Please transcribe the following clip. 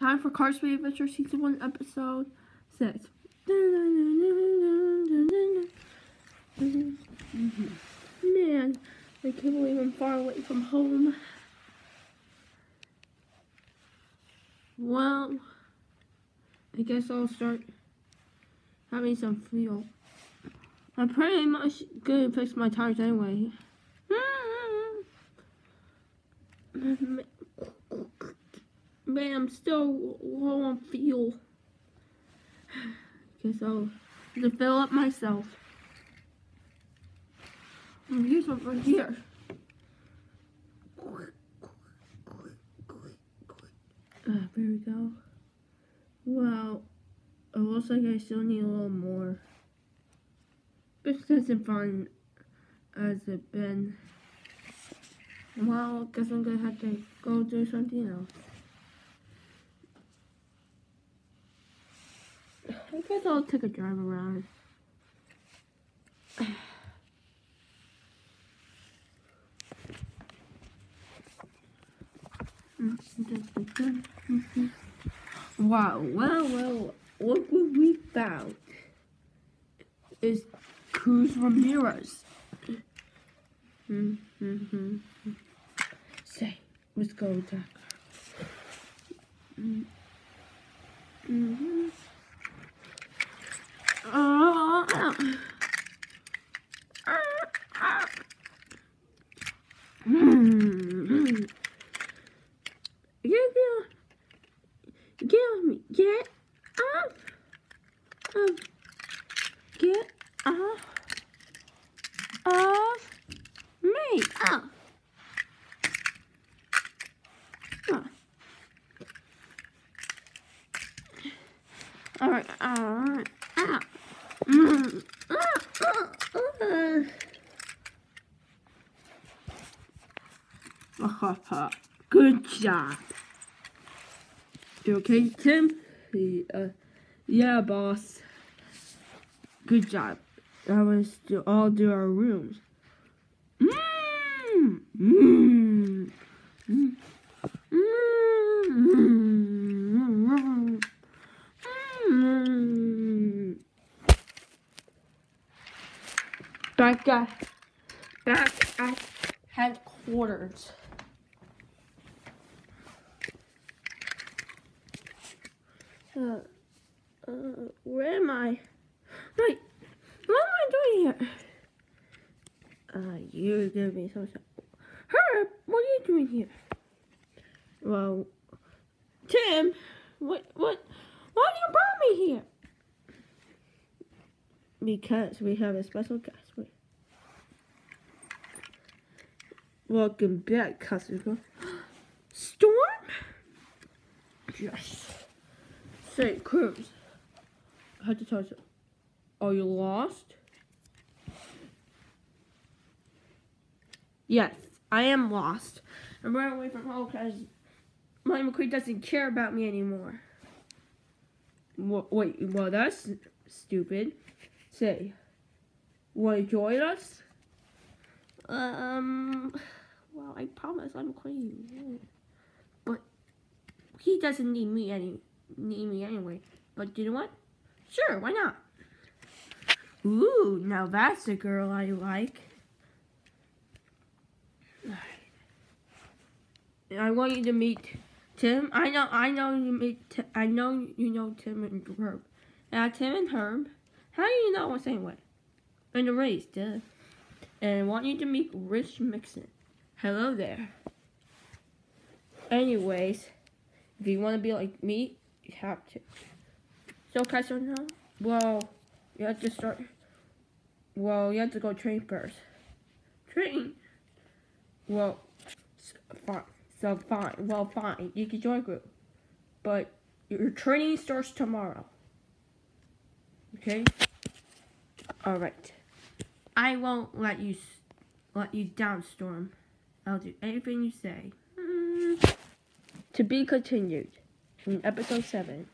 Time for Car Speed Adventure Season 1 Episode 6. Man, I can't believe I'm far away from home. Well, I guess I'll start having some fuel. I'm pretty much gonna fix my tires anyway. Man, I'm still low on fuel. Guess I'll to fill up myself. Oh, here's one right here. Ah, there we go. Well, it looks like I still need a little more. This isn't fun as it been. Well, guess I'm gonna have to go do something else. I guess I'll take a drive around. Wow, well, well, look what we found. Is Cruz Ramirez. Mm-hmm. Say, let's go attack her. Mm-hmm. Get, get, get me, get up, um, get off, off me, up. Oh. All right, all Ha. Good job. You okay, Tim? Uh, yeah, boss. Good job. Now let's do, all do our rooms. Mmm. Mmm. Mmm. Mmm. Mmm. Back at, back at headquarters. Uh, where am I? Wait, what am I doing here? Uh, you give me some. Herb, what are you doing here? Well, Tim, what, what, why do you brought me here? Because we have a special guest. Wait. Welcome back, customer. Storm? Yes. Say, Cruz. I had to touch it. Are you lost? Yes, I am lost. I'm running away from home because my McQueen doesn't care about me anymore. Wha- Wait, well, that's stupid. Say, want to join us? Um, well, I promise McQueen. But he doesn't need me any need me anyway. But you know what? Sure, why not? Ooh, now that's a girl I like. I want you to meet Tim. I know, I know you meet. I know you know Tim and Herb. Now Tim and Herb. How do you know us anyway? In the race, duh. And I want you to meet Rich Mixon. Hello there. Anyways, if you want to be like me, you have to. So, Kaiser, now? Well, you have to start. Well, you have to go train first. Train? Well, fine. So, fine. Well, fine. You can join group. But your training starts tomorrow. Okay? Alright. I won't let you let you down, Storm. I'll do anything you say. Mm. To be continued in episode 7.